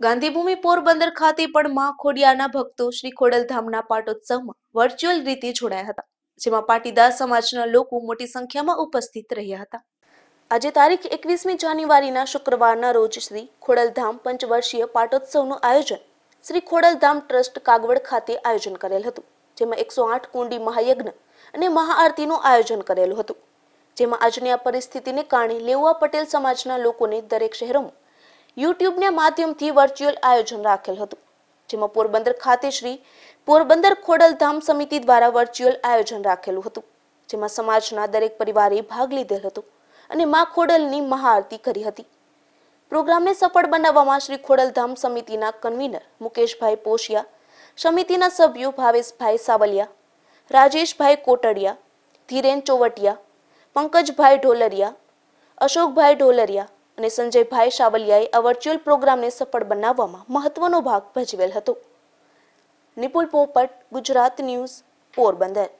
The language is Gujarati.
ગાંધીભૂમિ પોરબંદર ખાતે પણ મા ખોડિયાના ભક્તો શ્રી ખોડલધામના પાટોત્સવમાં વર્ચ્યુઅલ રીતે જોડાયા હતા, જેમાં પાટીદાર સમાજના લોકો મોટી સંખ્યામાં ઉપસ્થિત રહ્યા હતા. આજે તારીખ એકવીસમી જાન્યુઆરીના શુક્રવારના રોજ શ્રી ખોડલધામ પંચવર્ષીય પાટોત્સવનું આયોજન શ્રી ખોડલધામ ટ્રસ્ટ કાગવડ ખાતે આયોજન કરેલ હતું, જેમાં એકસો આઠ કુંડી મહાયજ્ઞ અને મહાઆરતીનું આયોજન કરેલું હતું, જેમાં આજની આ પરિસ્થિતિને કારણે લેવા પટેલ સમાજના લોકોને દરેક શહેરોમાં યુટ્યુબના માધ્યમથી વર્ચ્યુઅલ આયોજન રાખેલ હતું, જેમાં પોરબંદર ખાતે શ્રી પોરબંદર ખોડલધામ સમિતિ દ્વારા વર્ચ્યુઅલ આયોજન રાખેલું હતું, જેમાં સમાજના દરેક પરિવારે ભાગ લીધેલ હતો અને મા ખોડલની મહાઆરતી કરી હતી. પ્રોગ્રામને સફળ બનાવવામાં શ્રી ખોડલધામ સમિતિના કન્વીનર મુકેશભાઈ પોશિયા, સમિતિના સભ્યો ભાવેશભાઈ સાવલિયા, રાજેશભાઈ કોટડિયા, ધીરેન ચોવટિયા, પંકજભાઈ ઢોલરિયા, અશોકભાઈ ઢોલરિયા અને સંજયભાઈ સાવલિયાએ આ વર્ચ્યુઅલ પ્રોગ્રામને સફળ બનાવવામાં મહત્વનો ભાગ ભજવેલ હતો. નિપુલ પોપટ, ગુજરાત ન્યૂઝ, પોરબંદર.